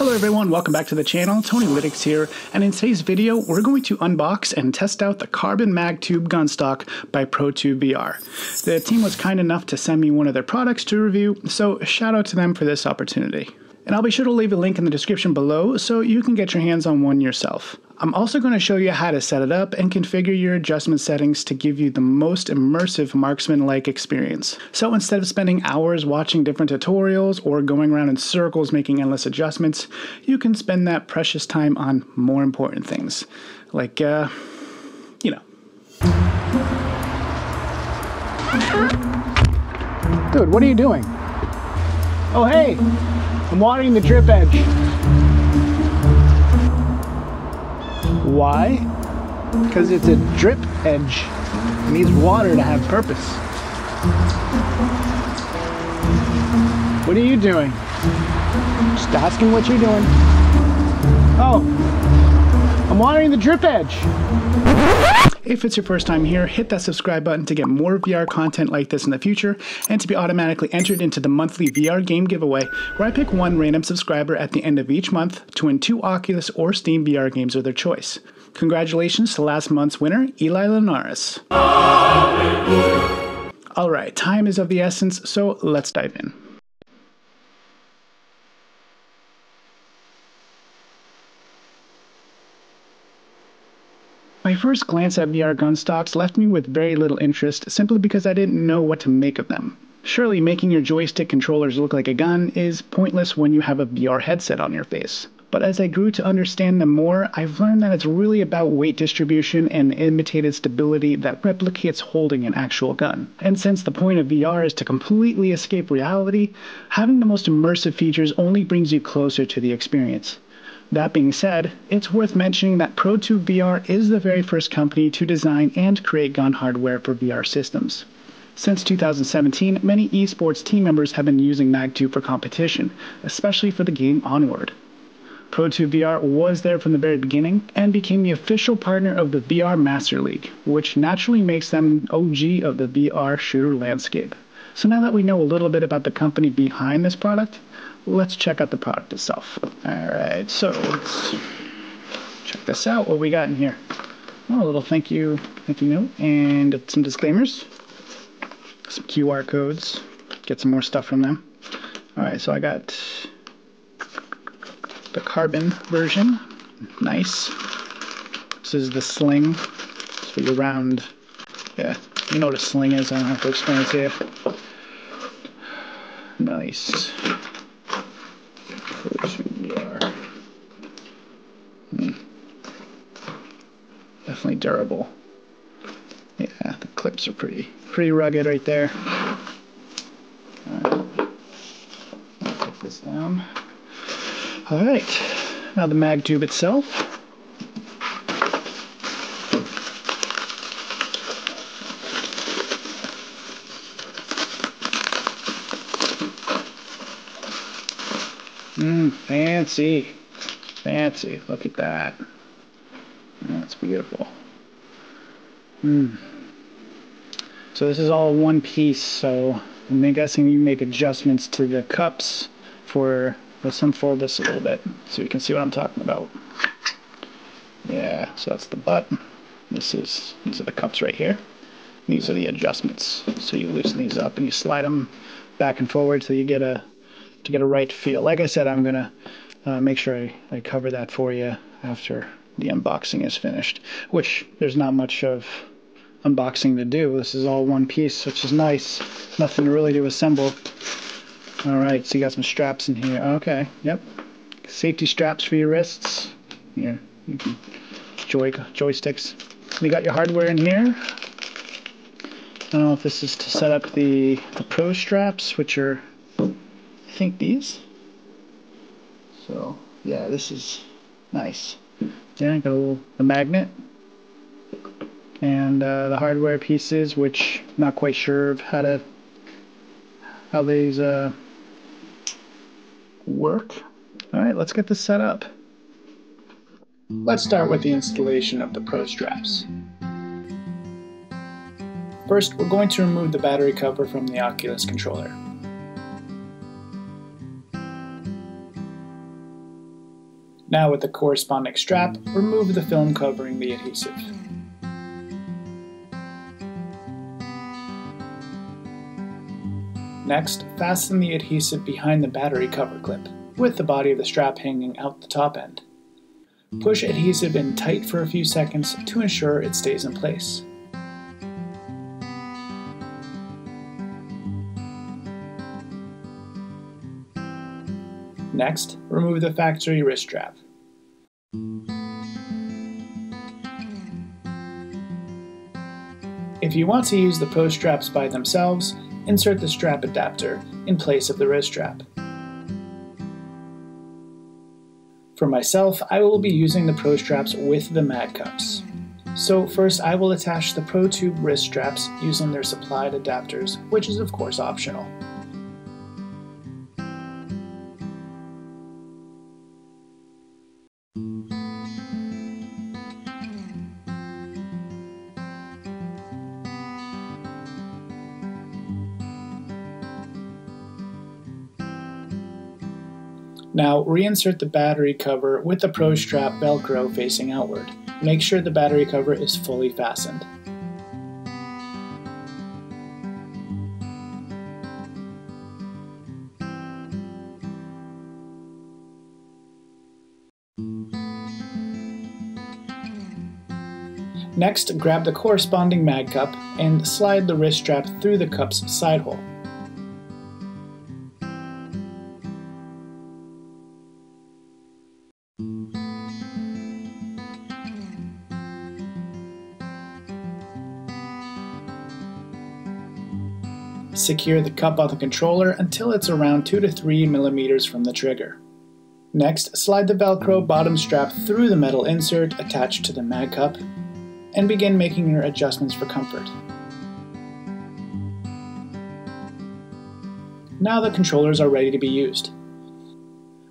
Hello everyone, welcome back to the channel. Tony Lytics here, and in today's video, we're going to unbox and test out the Carbon Mag Tube gun stock by ProTube VR. The team was kind enough to send me one of their products to review, so shout out to them for this opportunity. And I'll be sure to leave a link in the description below so you can get your hands on one yourself. I'm also going to show you how to set it up and configure your adjustment settings to give you the most immersive marksman-like experience. So instead of spending hours watching different tutorials or going around in circles making endless adjustments, you can spend that precious time on more important things. Like, uh, you know. Dude, what are you doing? Oh, hey! I'm watering the drip edge. Why? Because it's a drip edge. It needs water to have purpose. What are you doing? Just asking what you're doing. Oh, I'm watering the drip edge. If it's your first time here, hit that subscribe button to get more VR content like this in the future and to be automatically entered into the monthly VR game giveaway where I pick one random subscriber at the end of each month to win two Oculus or Steam VR games of their choice. Congratulations to last month's winner, Eli Linares. Alright, time is of the essence, so let's dive in. My first glance at VR gun stocks left me with very little interest simply because I didn't know what to make of them. Surely making your joystick controllers look like a gun is pointless when you have a VR headset on your face. But as I grew to understand them more, I've learned that it's really about weight distribution and imitated stability that replicates holding an actual gun. And since the point of VR is to completely escape reality, having the most immersive features only brings you closer to the experience. That being said, it's worth mentioning that ProTube VR is the very first company to design and create gun hardware for VR systems. Since 2017, many esports team members have been using MagTube for competition, especially for the game Onward. ProTube VR was there from the very beginning and became the official partner of the VR Master League, which naturally makes them OG of the VR shooter landscape. So now that we know a little bit about the company behind this product, let's check out the product itself. All right, so let's check this out. What we got in here? Oh, a little thank you, thank you note, and some disclaimers, some QR codes. Get some more stuff from them. All right, so I got the carbon version. Nice. This is the sling. For your round. Yeah, you know what a sling is. I don't have to explain it to you. Nice. Yeah, the clips are pretty pretty rugged right there. Alright. Put this down. Alright. Now the mag tube itself. Mmm, fancy. Fancy. Look at that. That's beautiful. Hmm. So this is all one piece, so I'm guessing you make adjustments to the cups for, let's unfold this a little bit so you can see what I'm talking about. Yeah, so that's the butt. This is, these are the cups right here. These are the adjustments. So you loosen these up and you slide them back and forward so you get a to get a right feel. Like I said, I'm going to uh, make sure I, I cover that for you after the unboxing is finished, which there's not much of unboxing to do. This is all one piece, which is nice. Nothing really to assemble. All right, so you got some straps in here. Okay, yep. Safety straps for your wrists. Here, you can joy joysticks. You got your hardware in here. I don't know if this is to set up the, the Pro straps, which are I think these. So yeah, this is nice. Yeah, got a little the magnet and uh, the hardware pieces, which I'm not quite sure of how to how these uh, work. All right, let's get this set up. Let's start with the installation of the Pro straps. First, we're going to remove the battery cover from the Oculus controller. Now with the corresponding strap, remove the film covering the adhesive. Next, fasten the adhesive behind the battery cover clip, with the body of the strap hanging out the top end. Push adhesive in tight for a few seconds to ensure it stays in place. Next, remove the factory wrist strap. If you want to use the Pro straps by themselves, insert the strap adapter in place of the wrist strap. For myself, I will be using the Pro straps with the mag cups. So first I will attach the Pro Tube wrist straps using their supplied adapters, which is of course optional. Now reinsert the battery cover with the Pro Strap Velcro facing outward. Make sure the battery cover is fully fastened. Next, grab the corresponding mag cup and slide the wrist strap through the cup's side hole. Secure the cup on the controller until it's around 2 to 3 millimeters from the trigger. Next, slide the Velcro bottom strap through the metal insert attached to the mag cup and begin making your adjustments for comfort. Now the controllers are ready to be used.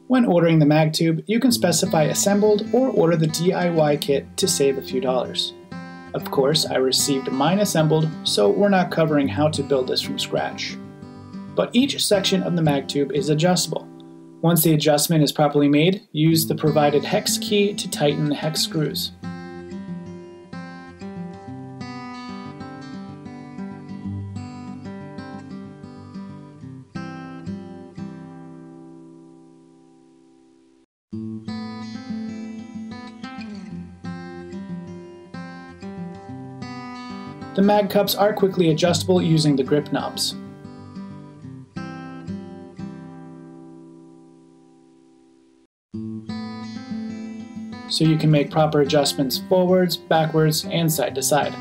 When ordering the mag tube, you can specify assembled or order the DIY kit to save a few dollars. Of course, I received mine assembled, so we're not covering how to build this from scratch. But each section of the mag tube is adjustable. Once the adjustment is properly made, use the provided hex key to tighten the hex screws. The mag cups are quickly adjustable using the grip knobs. So you can make proper adjustments forwards, backwards, and side to side.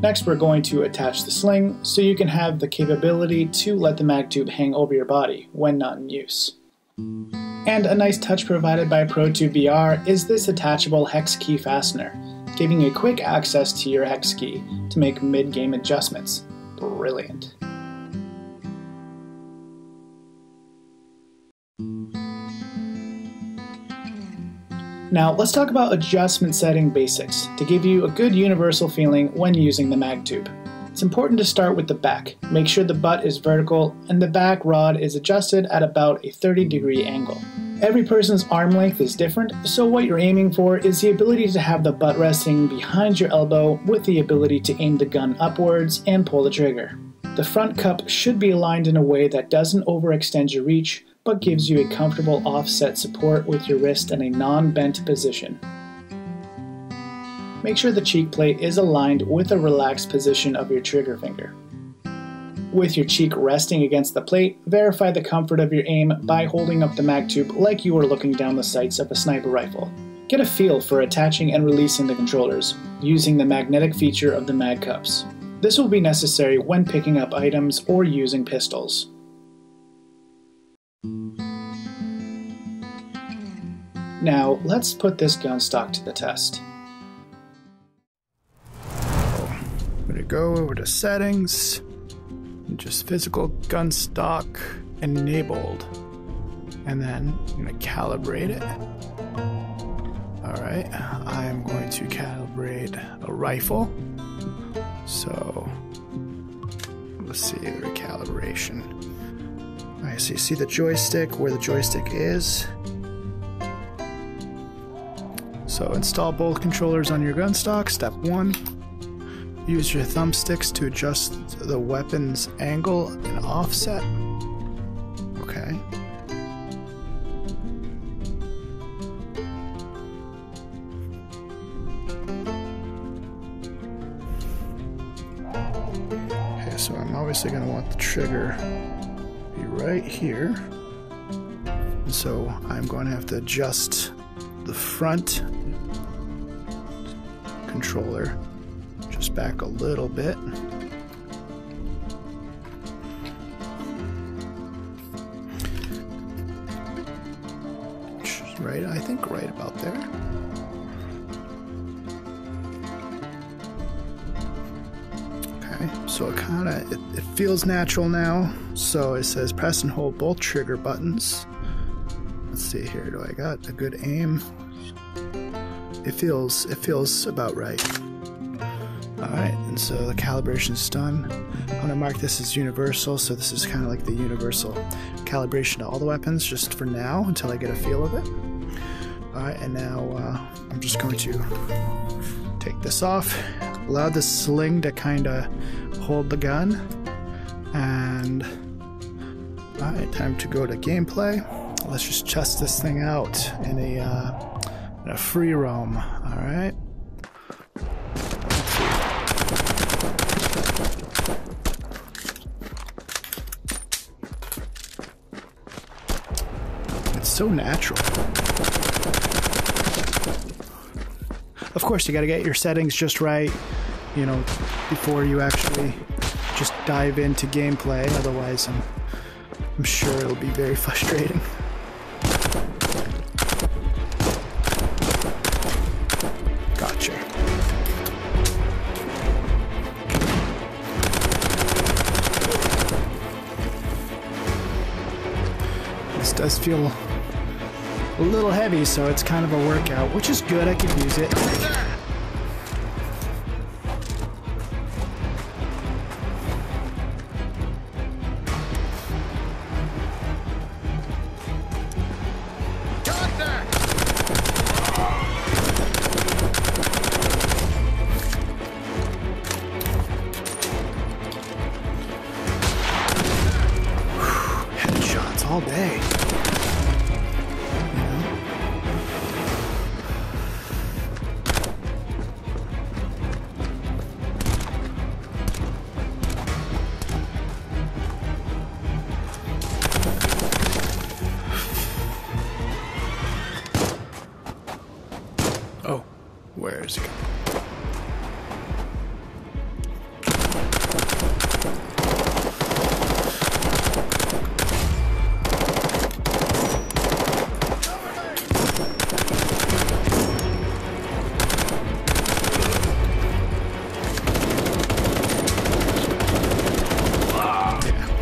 Next we're going to attach the sling so you can have the capability to let the mag tube hang over your body when not in use. And a nice touch provided by ProTube VR is this attachable hex key fastener giving you quick access to your hex key to make mid-game adjustments. Brilliant. Now let's talk about adjustment setting basics to give you a good universal feeling when using the mag tube. It's important to start with the back. Make sure the butt is vertical and the back rod is adjusted at about a 30 degree angle. Every person's arm length is different, so what you're aiming for is the ability to have the butt resting behind your elbow with the ability to aim the gun upwards and pull the trigger. The front cup should be aligned in a way that doesn't overextend your reach, but gives you a comfortable offset support with your wrist in a non-bent position. Make sure the cheek plate is aligned with a relaxed position of your trigger finger. With your cheek resting against the plate, verify the comfort of your aim by holding up the mag tube like you are looking down the sights of a sniper rifle. Get a feel for attaching and releasing the controllers, using the magnetic feature of the mag cups. This will be necessary when picking up items or using pistols. Now, let's put this gun stock to the test. Gonna go over to settings just physical gun stock enabled. And then I'm going to calibrate it. Alright, I'm going to calibrate a rifle. So let's see the recalibration. Alright, so you see the joystick where the joystick is. So install both controllers on your gun stock. Step 1. Use your thumbsticks to adjust the weapon's angle and offset. Okay. Okay, so I'm obviously going to want the trigger be right here. And so I'm going to have to adjust the front controller just back a little bit. Right, I think right about there. Okay, so it kind of it, it feels natural now. So it says press and hold both trigger buttons. Let's see here. Do I got a good aim? It feels it feels about right. All right, and so the calibration is done. I'm gonna mark this as universal, so this is kind of like the universal calibration to all the weapons, just for now until I get a feel of it. All right, and now uh, I'm just going to take this off, allow the sling to kind of hold the gun, and all right, time to go to gameplay. Let's just test this thing out in a uh, in a free roam. All so natural. Of course, you got to get your settings just right, you know, before you actually just dive into gameplay. Otherwise, I'm, I'm sure it'll be very frustrating. Gotcha. This does feel a little heavy, so it's kind of a workout, which is good. I could use it. Where is it?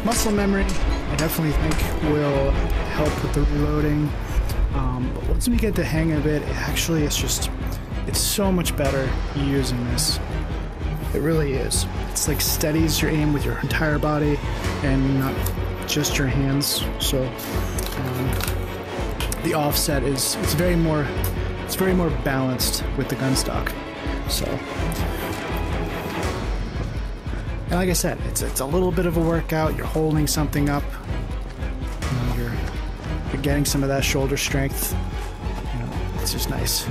muscle memory, I definitely think will help with the reloading. Um, but once we get the hang of it, it actually it's just it's so much better using this. It really is. It's like steadies your aim with your entire body and not just your hands. So um, the offset is it's very more it's very more balanced with the gun stock. So and like I said, it's it's a little bit of a workout. You're holding something up. You know, you're you're getting some of that shoulder strength. You know, it's just nice.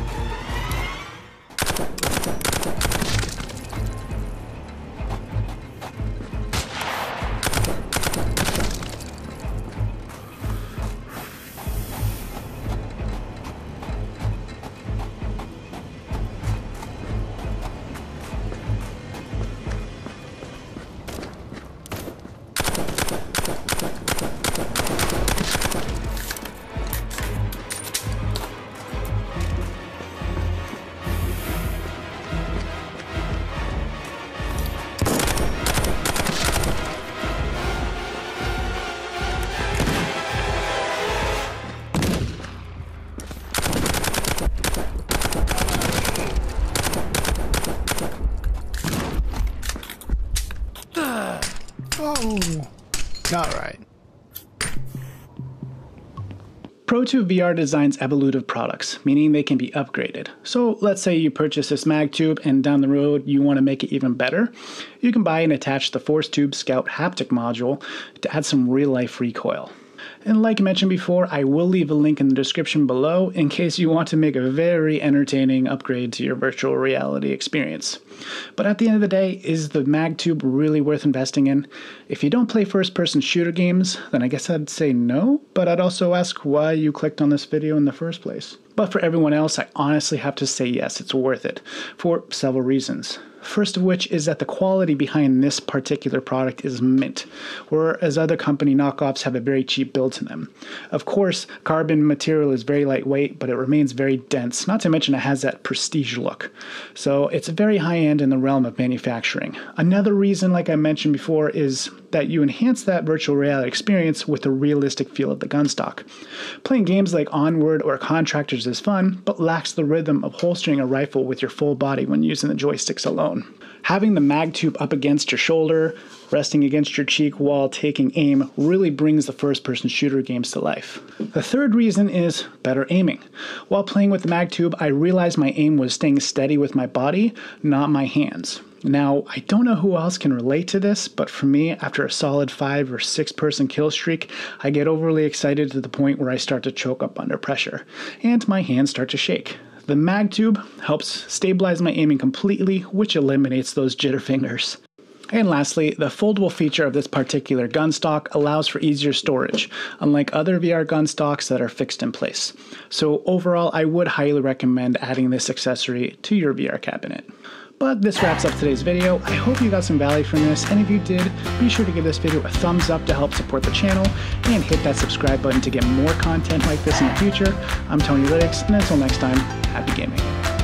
ProTube VR designs evolutive products, meaning they can be upgraded. So let's say you purchase this mag tube and down the road you want to make it even better. You can buy and attach the Force Tube Scout haptic module to add some real life recoil. And like I mentioned before, I will leave a link in the description below in case you want to make a very entertaining upgrade to your virtual reality experience. But at the end of the day, is the MagTube really worth investing in? If you don't play first person shooter games, then I guess I'd say no, but I'd also ask why you clicked on this video in the first place. But for everyone else, I honestly have to say yes, it's worth it, for several reasons. First of which is that the quality behind this particular product is mint, whereas other company knockoffs have a very cheap build to them. Of course, carbon material is very lightweight, but it remains very dense, not to mention it has that prestige look. So it's very high end in the realm of manufacturing. Another reason, like I mentioned before, is that you enhance that virtual reality experience with the realistic feel of the gun stock. Playing games like Onward or Contractors is fun, but lacks the rhythm of holstering a rifle with your full body when using the joysticks alone. Having the mag tube up against your shoulder, resting against your cheek while taking aim, really brings the first person shooter games to life. The third reason is better aiming. While playing with the mag tube, I realized my aim was staying steady with my body, not my hands. Now, I don't know who else can relate to this, but for me, after a solid five or six person kill streak, I get overly excited to the point where I start to choke up under pressure, and my hands start to shake. The mag tube helps stabilize my aiming completely, which eliminates those jitter fingers. And lastly, the foldable feature of this particular gun stock allows for easier storage, unlike other VR gun stocks that are fixed in place. So overall, I would highly recommend adding this accessory to your VR cabinet. But this wraps up today's video. I hope you got some value from this, and if you did, be sure to give this video a thumbs up to help support the channel, and hit that subscribe button to get more content like this in the future. I'm Tony Lytics, and until next time, happy gaming.